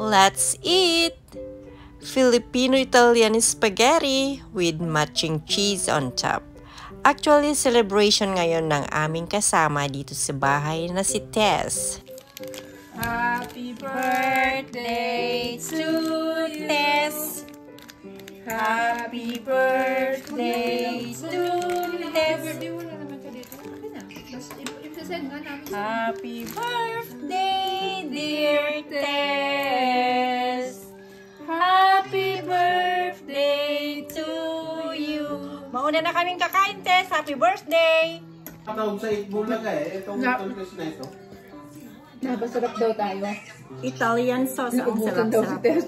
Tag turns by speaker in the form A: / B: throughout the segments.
A: Let's eat! Filipino-Italian spaghetti with matching cheese on top. Actually, celebration ngayon ng aming kasama dito sa bahay na si Tess.
B: Happy birthday to Tess. Happy birthday to Happy birthday, dear Tess. Happy birthday to you. Mauna na kaming kakain, Tess. Happy birthday.
C: Tawag sa 8 bulaga eh. Itong tolpes na ito.
D: Napasarap daw tayo.
B: Italian sauce. Ang
D: Naubusan daw si
B: sarap-sarap.
D: Tess.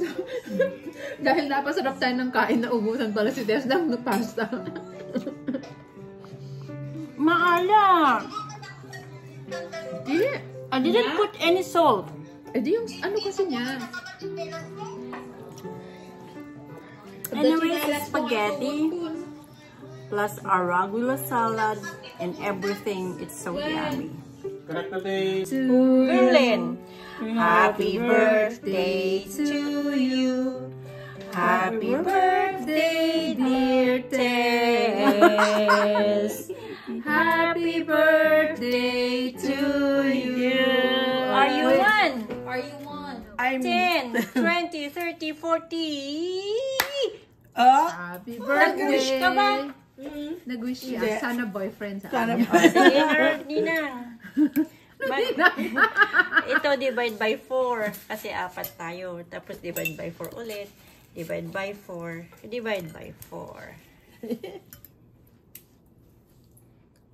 D: Dahil napasarap tayo ng kain, naubusan pala si Tess ng pasta.
B: Maalat.
D: Di,
B: I didn't put any salt.
D: eh di yung, ano kasi niya?
B: Anyway, spaghetti plus arugula salad and everything. It's so yummy.
C: Correct na day.
B: Berlin. Happy birthday to you. Happy birthday, dear Tess. Happy birthday to you. Are you one?
D: Are you one?
B: I'm 10, 20, 30, 40. Oh,
D: Happy
B: Nag-wish
D: birthday!
B: ka ba?
D: Nag-wish siya. Sana boyfriend sa
B: Sana
D: kanya.
B: Hindi na. But, ito divide by 4 kasi apat tayo. Tapos divide by 4 ulit. Divide by 4. Divide by 4.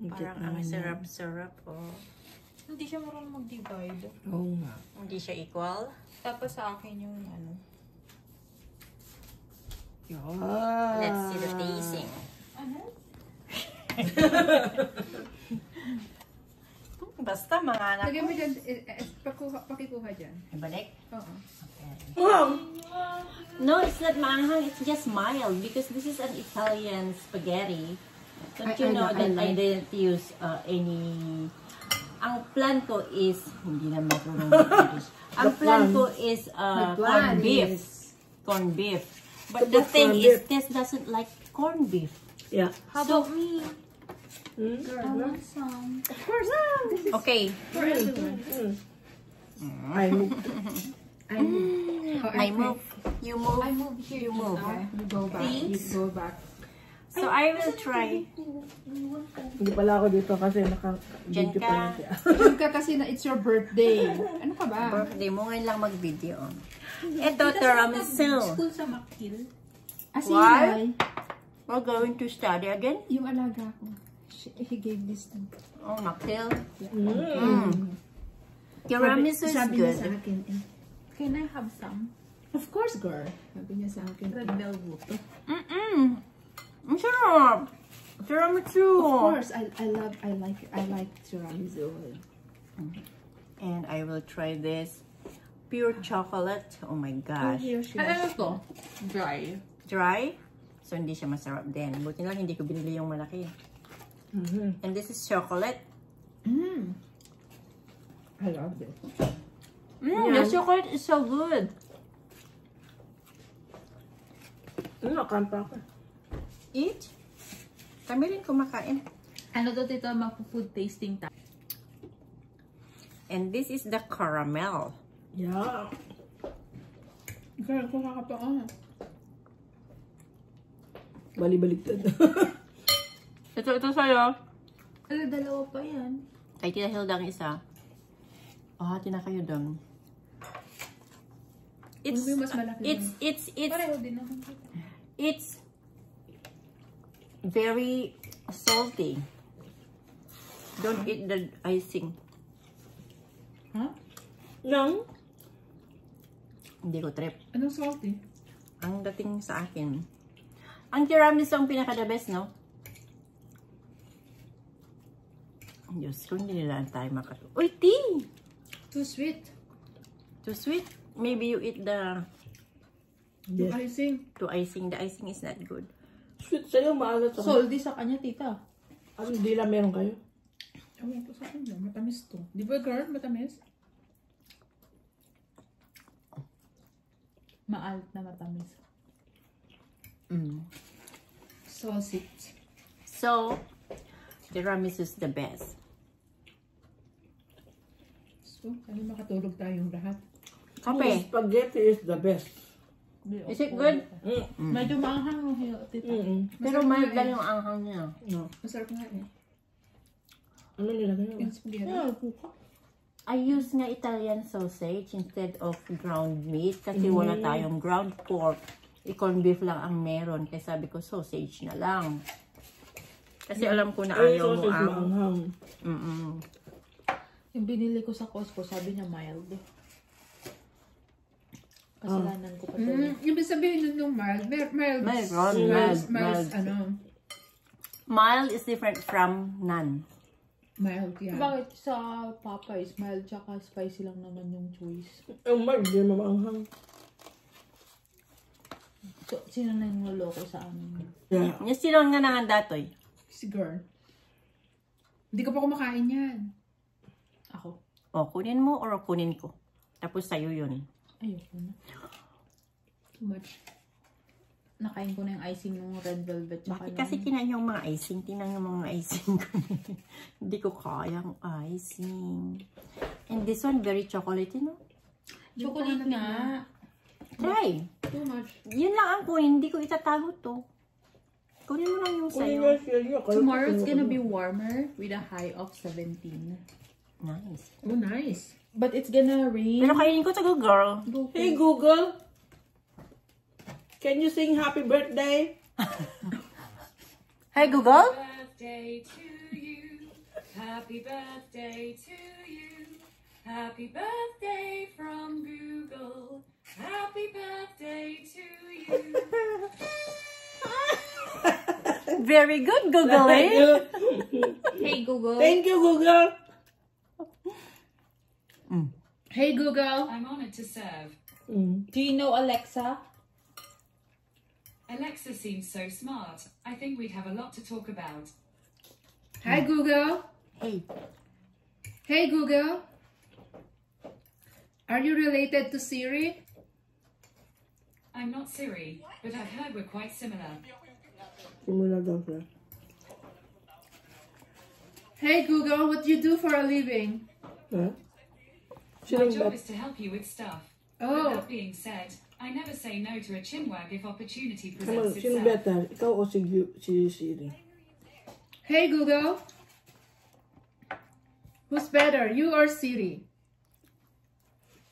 B: Parang ang sarap-sarap oh.
E: Hindi siya marunong mag-divide.
C: Oo nga.
B: Hindi siya equal.
E: Tapos sa akin yung ano.
B: Let's see the tasting. Basta mga anak
D: Lagyan mo dyan, eh, eh, pakuha, pakikuha dyan.
B: Ibalik?
D: Oo.
B: No, it's not maanghang. It's just mild because this is an Italian spaghetti. Don't
D: I-
B: you
D: I
B: know
D: know- I
B: that I
D: like-
B: didn't use uh, any... Ang plan ko is... Hindi na marunong mag-English. Ang plan ko is uh,
D: The
B: corn
D: plan
B: beef.
D: is-
B: Corn beef. But the thing is, Tess doesn't like corn beef.
C: Yeah.
E: How
B: So-
E: about me? I want some.
B: Okay.
D: For everyone.
C: I
D: I move. Oh,
B: I move. You move.
E: I move here.
B: You move.
D: You go back. You
E: Thanks.
D: go back.
B: So I will try.
C: Hindi pala ako dito kasi
B: Diyan
C: naka-video pa lang siya.
D: Ka kasi na it's your birthday. Ano ka ba?
B: Birthday mo ngayon lang mag-video. Ito, tiramisu.
E: School sa McGill.
D: Ah, si
B: Why? We're going to study again?
D: yung alaga ko. She, he gave this to me.
B: Oh, Mactil. Mm. Tiramisu is
D: Sabi niya sa
B: good.
D: akin eh.
E: Can I have some?
D: Of course, girl. Sabi niya sa akin.
E: Red velvet.
B: Mm-mm. Ang sarap. Tiramisu.
D: Of course, I I love I like I like tiramisu.
B: And I will try this. Pure chocolate. Oh my gosh.
E: Ano to? Dry.
B: Dry. So, hindi siya masarap din. Buti lang hindi ko binili yung malaki.
C: Mhm.
B: And this is chocolate.
D: Mm.
C: I love it.
B: Mm, the chocolate is so good.
C: Ano, kampa ako.
B: Eat. Kami rin kumakain.
E: Ano to tito? Mag-food tasting tayo.
B: And this is the caramel.
C: Yeah.
D: Girl, kuha ka pa ka.
C: Bali-baligtad.
B: Ito, ito sa'yo.
E: Ano, dalawa pa yan.
B: Kay Tita Hilda ang isa. Oh, hati na kayo doon. It's,
D: Ano
B: it's, it's, it's,
E: din naman.
B: it's very salty. Don't eat the icing.
D: Huh?
C: Nang?
B: Hindi ko trip.
D: Anong salty?
B: Ang dating sa akin. Ang tiramisu ang pinaka-the best, no? Diyos ko, hindi nila tayo makatu... Uy, tea!
D: Too sweet.
B: Too sweet. Maybe you eat the
D: Yung icing.
B: to icing. The icing is not good.
C: Sweet sa'yo, maalat ako.
E: Salty sa kanya, tita.
C: Anong dila meron kayo?
D: Ewan ko sa akin lang. Matamis to. Di ba girl? Matamis?
E: Maalt na matamis.
B: Mm.
D: Sausage.
B: So, tiramisu is the best.
D: So, ano makatulog tayong lahat?
B: Kape.
C: Spaghetti is the best.
B: Is it good?
C: Mm.
E: Medyo maanghang yung hiyo, tita.
C: Mm-mm.
B: Pero mild lang yung anghang niya.
C: No.
D: Masarap nga eh.
C: Ano nilagay mo?
D: Yung spaghetti.
B: I use nga Italian sausage instead of ground meat kasi wala tayong ground pork. I-corn beef lang ang meron. Kaya sabi ko, sausage na lang. Kasi alam ko na
C: Ay,
B: ayaw mo ang...
C: maanghang.
B: Mm-mm.
E: Yung binili ko sa Costco, sabi niya mild. Kasalanan ko pa to.
D: Mm, ibig sabihin nun yung mild. Mild. Mild.
B: Mild,
D: mild,
B: mild,
D: mild,
B: mild.
D: ano.
B: Mild is different from none.
D: Mild, yeah.
E: Bakit sa Popeyes, mild tsaka spicy lang naman yung choice?
C: Ang mild, di mo maanghang.
E: So, sino na yung naloko sa amin?
C: Yeah.
B: Yung sinon nga nangan datoy.
D: Si girl. Hindi ko pa kumakain yan.
E: Ako.
B: O, kunin mo or kunin ko. Tapos sa'yo yun.
E: Ayoko na.
D: Too much.
E: Nakain ko na yung icing ng red velvet
B: Bakit kasi kinain yung mga icing? Tinan yung mga icing ko. Hindi ko kayang icing. And this one, very chocolatey, no?
E: Chocolate nga.
B: Try.
D: Too much.
B: Yun lang ang kunin. Hindi ko itatago to. Kunin mo lang yung sa'yo.
C: Kaya
E: Tomorrow it's gonna be warmer with a high of 17.
B: Nice.
D: Oh, nice.
E: But it's gonna rain.
B: Pero kainin ko to go, girl.
C: Hey Google, can you sing happy birthday?
B: Hey, Google.
F: birthday to you. Happy birthday to you. Happy birthday from Google. Happy birthday to you.
B: Very good, Google,
C: Thank
B: eh?
C: you.
E: Hey Google.
C: Thank you, Google.
D: Hey, Google.
F: I'm honored to serve.
C: Mm.
E: Do you know Alexa?
F: Alexa seems so smart. I think we'd have a lot to talk about.
D: Hi, Google.
B: Hey.
D: Hey, Google. Are you related to Siri?
F: I'm not Siri, but I've heard we're quite similar.
C: Simula daw siya.
D: Hey, Google. What do you do for a living?
C: Ha?
F: My job is to help you with stuff.
D: Oh,
F: But that being said, I never say no to a chinwag if opportunity
C: Come on,
F: presents itself.
C: better? Ikaw o si, Gu- si Siri?
D: hey, Google. Who's better, you or Siri?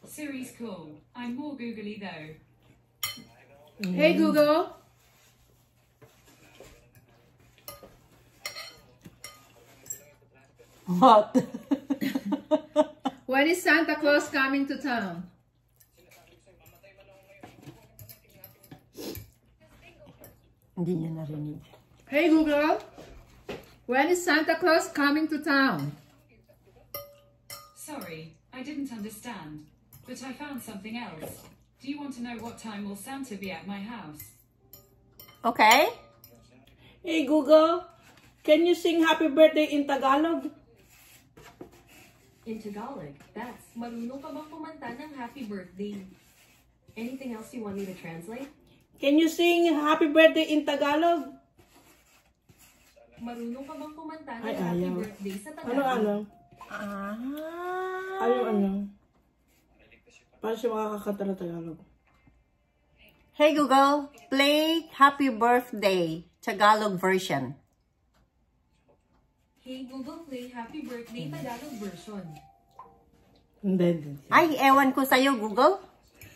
F: Siri's cool. I'm more googly though.
D: Hey, Google.
B: What?
D: When is Santa Claus coming to town?
B: Hindi niya narinig.
D: Hey, Google. When is Santa Claus coming to town?
F: Sorry, I didn't understand. But I found something else. Do you want to know what time will Santa be at my house?
B: Okay?
C: Hey Google, can you sing happy birthday in Tagalog?
G: In Tagalog, that's marunong ka bang kumanta ng happy birthday? Anything else you want me to translate?
C: Can you sing happy birthday in Tagalog?
G: Marunong ka bang kumanta ng
C: Ay,
G: happy
C: ayaw.
G: birthday sa
C: Ano
G: Tagalog?
C: ano?
B: Ah.
C: Ano ano? Paano siya makakakanta ng Tagalog?
B: Hey Google, play Happy Birthday Tagalog version.
G: Hey Google, play happy birthday Tagalog version.
C: Hindi, hindi.
B: Ay, ewan ko sa'yo, Google.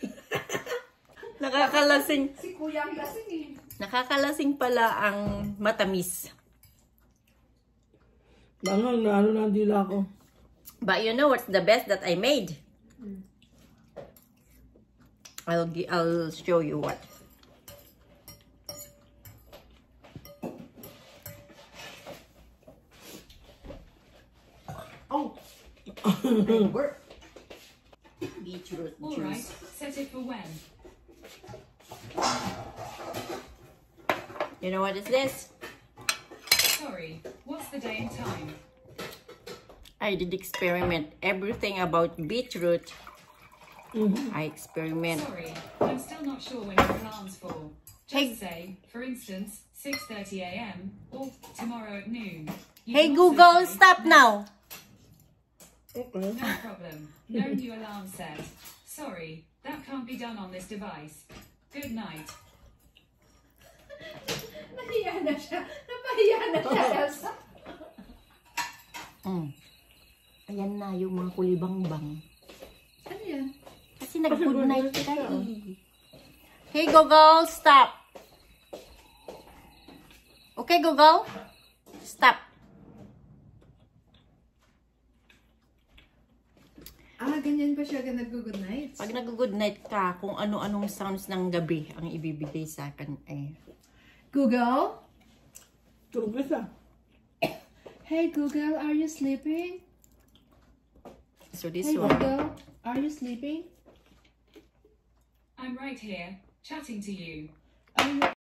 B: Nakakalasing.
D: Si Kuya ang lasing eh.
B: Nakakalasing pala ang matamis.
C: Na ano na ang dila ko.
B: But you know what's the best that I made? I'll gi- I'll show you what. Work. Beetroot
F: Alright,
B: juice.
F: set it for when?
B: You know what is this?
F: Sorry, what's the day and time?
B: I did experiment everything about beetroot. I experiment.
F: Sorry, I'm still not sure when your alarm's for.
B: Hey-
F: Just say, for instance, 6.30 a.m. or tomorrow at noon. You
B: Hey Google,
F: say,
B: stop now.
F: No problem. No new alarm set. Sorry, that can't be done on this device. Good night.
D: Nahiya na siya. Napahiya na siya, Elsa.
B: Mm. Ayan na yung mga kulibangbang.
D: Ano yan?
B: Kasi nag-good night ka eh. Hey Google, stop. Okay Google, stop.
D: Ah, ganyan pa siya nag-good night.
B: Pag nag-good night ka, kung ano-anong sounds ng gabi ang ibibigay sa akin eh.
D: Google?
C: Tulog na siya.
D: Hey Google, are you sleeping?
B: So this
D: Hey
B: one.
D: Google, are you sleeping?
F: I'm right here, chatting to you.
D: Are you